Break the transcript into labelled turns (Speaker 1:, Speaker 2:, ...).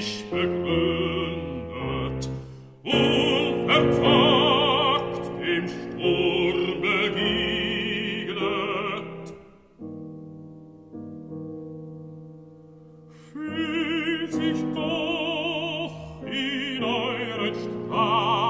Speaker 1: sich begründet, unverpackt dem Sturm begegnet. Fühlt sich doch in euren Straßen